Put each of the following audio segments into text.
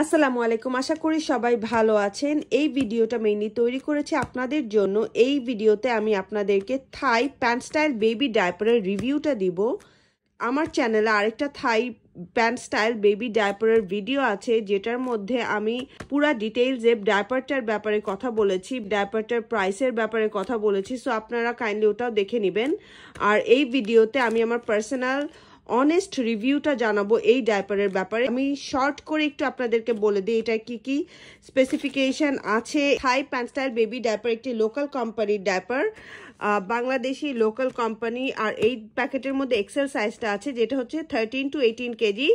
আসসালামু আলাইকুম। আশা করি সবাই ভালো আছেন। এই ভিডিওটা মেইনলি তৈরি করেছি আপনাদের জন্য। এই ভিডিওতে আমি আপনাদেরকে থাই প্যান্ট স্টাইল বেবি ডাইপারের রিভিউটা দিব। আমার চ্যানেলে আরেকটা থাই প্যান্ট স্টাইল বেবি ডাইপারের ভিডিও আছে, যেটার মধ্যে আমি পুরা ডিটেইলসে ডায়পারটার ব্যাপারে কথা বলেছি ডাইপারটার প্রাইসের ব্যাপারে কথা বলেছি। সো আপনারা কাইন্ডলি ওটাও দেখে নেবেন। আর এই ভিডিওতে আমি আমার পার্সোনাল অনেস্ট রিভিউটা জানাব এই ডাইপারের ব্যাপারে। আমি শর্ট করে একটু আপনাদেরকে বলে দিই, এটা কি কি স্পেসিফিকেশন আছে। Thai pant style baby diaper একটি লোকাল কোম্পানির ডাইপার বাংলাদেশি লোকাল কোম্পানি আর এই প্যাকেটের মধ্যে এক্সেল সাইজটা আছে, যেটা হচ্ছে থার্টিন টু এইটিন কেজি।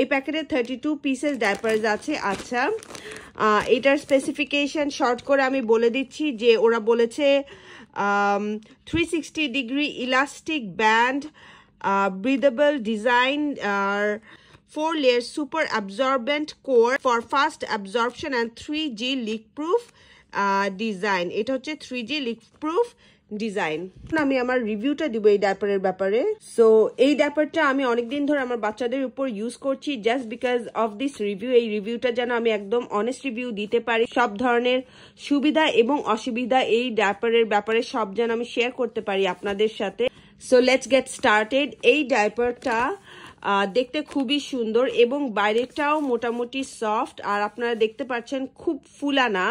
এই প্যাকেটে থার্টি টু পিসেস ডাইপার্স আছে। আচ্ছা এটার স্পেসিফিকেশন শর্ট করে আমি বলে দিচ্ছি যে ওরা বলেছে three sixty degree elastic band uh, breathable design uh, four layer super absorbent core for fast absorption and 3G leak proof uh, design এটা হচ্ছে 3G leak proof ডিজাইন আমি আমার রিভিউটা দিব এই ডাইপারের ব্যাপারে। সো এই ডাইপারটা আমি অনেকদিন ধরে আমার বাচ্চাদের উপর ইউজ করছি just because of this review এই রিভিউটা যেন আমি একদম অনেস্ট রিভিউ দিতে পারি। সব ধরনের সুবিধা এবং অসুবিধা এই ডাইপারের ব্যাপারে সব যেন আমি শেয়ার করতে পারি আপনাদের সাথে। সো লেটস গেট স্টার্টেড এই ডাইপারটা দেখতে খুবই সুন্দর এবং বাইরেটাও মোটামুটি সফট। আর আপনারা দেখতে পাচ্ছেন খুব ফুলানা,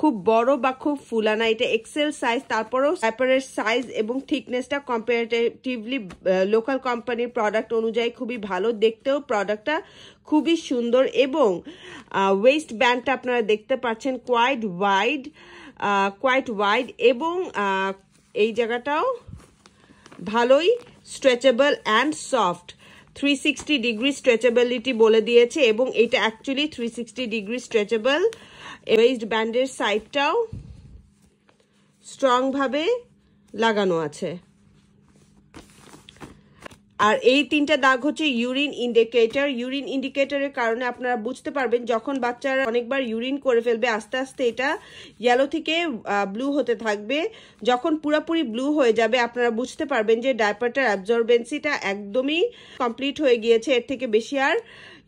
খুব বড় বা খুব ফুলানা। এটা এক্সেল সাইজ তারপরেও ডাইপারের সাইজ এবং থিকনেসটা কম্পারেটিভলি লোকাল কোম্পানির প্রোডাক্ট অনুযায়ী খুবই ভালো। দেখতেও প্রোডাক্টটা খুবই সুন্দর এবং ওয়েস্ট ব্যান্ডটা আপনারা দেখতে পাচ্ছেন কোয়াইট ওয়াইড কোয়াইট ওয়াইড এবং এই জায়গাটাও ভালোই stretchable and soft three sixty degree stretchability বলে দিয়েছে এবং এটা actually three sixty degree stretchable waist ব্যান্ডের সাইডটাও স্ট্রংভাবে লাগানো আছে। আর এই তিনটা দাগ হচ্ছে ইউরিন ইন্ডিকেটর ইউরিন ইন্ডিকেটরের কারণে আপনারা বুঝতে পারবেন যখন বাচ্চারা অনেকবার ইউরিন করে ফেলবে, আস্তে আস্তে এটা ইয়েলো থেকে ব্লু হতে থাকবে। যখন পুরোপুরি ব্লু হয়ে যাবে, আপনারা বুঝতে পারবেন যে ডায়পারটার অ্যাবজর্বেন্সিটা একদমই কমপ্লিট হয়ে গিয়েছে। এর থেকে বেশি আর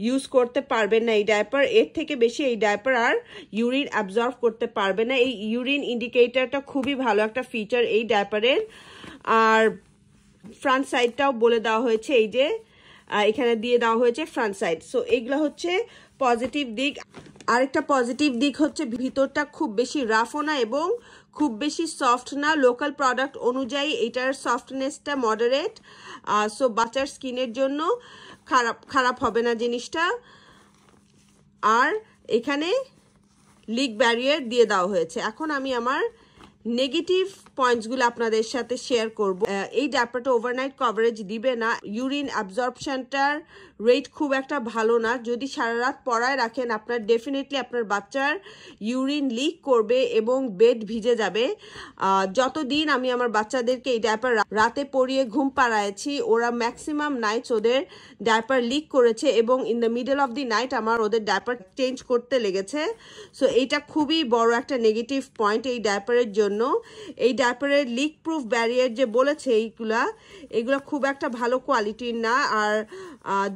ইউজ করতে পারবেন না এই ডাইপার এর থেকে বেশি এই ডায়পার আর ইউরিন অ্যাবজর্ভ করতে পারবে না। এই ইউরিন ইন্ডিকেটরটা খুবই ভালো একটা ফিচার এই ডায়পারের আর ফ্রন্ট সাইডটাও বলে দেওয়া হয়েছে, এই যে এখানে দিয়ে দেওয়া হয়েছে ফ্রন্ট সাইড। সো এগুলো হচ্ছে পজিটিভ দিক। আরেকটা পজিটিভ দিক হচ্ছে ভিতরটা খুব বেশি রাফও না এবং খুব বেশি সফট না। লোকাল প্রোডাক্ট অনুযায়ী এটার সফটনেসটা মডারেট সো বাচ্চার স্কিনের জন্য খারাপ খারাপ হবে না জিনিসটা। আর এখানে লিক ব্যারিয়ার দিয়ে দেওয়া হয়েছে। এখন আমি আমার নেগেটিভ পয়েন্টসগুলো আপনাদের সাথে শেয়ার করব। এই ডাইপারটা ওভারনাইট কভারেজ দিবে না। ইউরিন অ্যাবজর্পশনটার রেট খুব একটা ভালো না। যদি সারা রাত পড়ায় রাখেন, আপনার ডেফিনেটলি আপনার বাচ্চার ইউরিন লিক করবে এবং বেড ভিজে যাবে। যতদিন আমি আমার বাচ্চাদেরকে এই ডাইপার রাতে পরিয়ে ঘুম পাড়াইছি ওরা ম্যাক্সিমাম নাইটস ওদের ডাইপার লিক করেছে এবং in the middle of the night আমার ওদের ডাইপার চেঞ্জ করতে লেগেছে। সো এইটা খুবই বড় একটা নেগেটিভ পয়েন্ট এই ডাইপারের জন্য। এই ডাইপারের লিক প্রুফ ব্যারিয়ার যে বলেছে এইগুলা, এগুলো খুব একটা ভালো কোয়ালিটির না। আর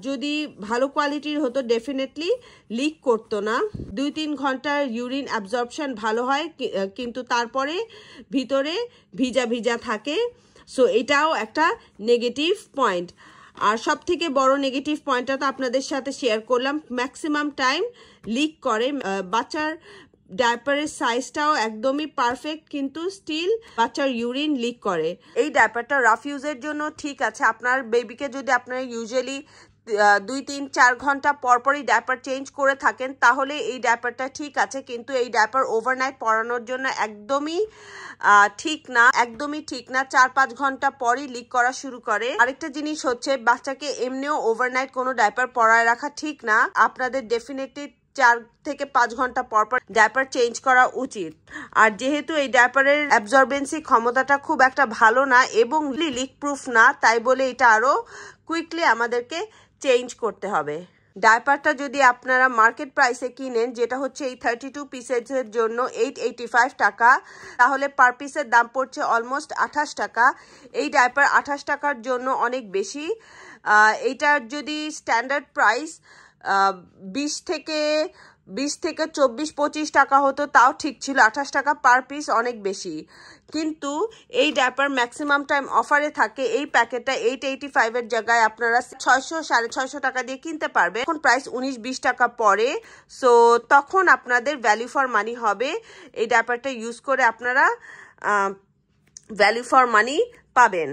যদি ভালো কোয়ালিটির হতো ডেফিনেটলি লিক করতো না। দুই তিন ঘণ্টার ইউরিন অ্যাবজর্পশন ভালো হয় কিন্তু তারপরে ভিতরে ভিজা ভিজা থাকে। সো এটাও একটা নেগেটিভ পয়েন্ট আর সব থেকে বড় নেগেটিভ পয়েন্টটা তো আপনাদের সাথে শেয়ার করলাম ম্যাক্সিমাম টাইম লিক করে। বাচ্চার ডাইপারের সাইজটাও একদমই পারফেক্ট কিন্তু স্টিল বাচ্চার ইউরিন লিক করে। এই ডাইপারটা রাফ ইউজের জন্য ঠিক আছে। আপনার বেবিকে যদি আপনার ইউজুয়ালি দুই, তিন, চার ঘণ্টা পরপরই ডাইপার চেঞ্জ করে থাকেন, তাহলে এই ডাইপারটা ঠিক আছে। কিন্তু এই ডাইপার ওভারনাইট পরানোর জন্য একদমই ঠিক না, একদমই ঠিক না। চার, পাঁচ ঘণ্টা পরই লিক করা শুরু করে। আরেকটা জিনিস হচ্ছে, বাচ্চাকে এমনিও ওভারনাইট কোনো ডাইপার পরায় রাখা ঠিক না। আপনাদের ডেফিনেটলি চার থেকে পাঁচ ঘণ্টা পর পর ডাইপার চেঞ্জ করা উচিত। আর যেহেতু এই ডাইপারের অ্যাবজর্বেন্সি ক্ষমতাটা খুব একটা ভালো না এবং লিক প্রুফ না, তাই বলে এটা আরও কুইকলি আমাদেরকে চেঞ্জ করতে হবে। ডাইপারটা যদি আপনারা মার্কেট প্রাইসে কিনেন, যেটা হচ্ছে এই থার্টি টু পিসের জন্য এইট এইটি ফাইভ টাকা, তাহলে পার পিসের দাম পড়ছে অলমোস্ট আঠাশ টাকা। এই ডাইপার আঠাশ টাকার জন্য অনেক বেশি। এইটার যদি স্ট্যান্ডার্ড প্রাইস বিশ থেকে বিশ থেকে চব্বিশ, পঁচিশ টাকা হতো, তাও ঠিক ছিল। আঠাশ টাকা পার পিস অনেক বেশি। কিন্তু এই ড্যাপার ম্যাক্সিমাম টাইম অফারে থাকে, এই প্যাকেটটা এইট এইটি ফাইভের জায়গায় আপনারা ছয়শো, সাড়ে ছয়শো টাকা দিয়ে কিনতে পারবে এখন প্রাইস উনিশ, বিশ টাকা পরে। সো তখন আপনাদের ভ্যালু ফর মানি হবে। এই ড্যাপারটা ইউজ করে আপনারা ভ্যালু ফর মানি পাবেন।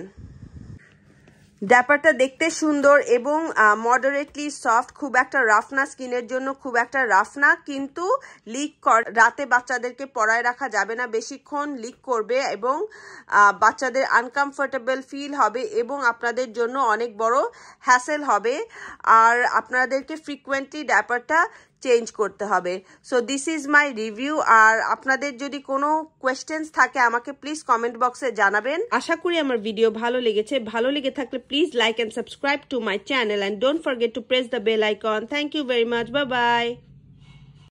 ড্যাপারটা দেখতে সুন্দর এবং মডারেটলি সফট খুব একটা রাফ না, স্কিনের জন্য খুব একটা রাফ না, কিন্তু লিক কর, রাতে বাচ্চাদেরকে পড়ায় রাখা যাবে না, বেশিক্ষণ লিক করবে এবং বাচ্চাদের আনকমফোর্টেবল ফিল হবে এবং আপনাদের জন্য অনেক বড় হ্যাসেল হবে। আর আপনাদেরকে ফ্রিকুয়েন্টলি ড্যাপারটা চেঞ্জ করতে হবে। So this is my review আর আপনাদের যদি কোনো কোয়েশ্চেন্স থাকে, আমাকে প্লিজ কমেন্ট বক্সে জানাবেন। আশা করি আমার ভিডিও ভালো লেগেছে। ভালো লেগে থাকলে please like and subscribe to my channel and don't forget to press the bell icon thank you very much bye bye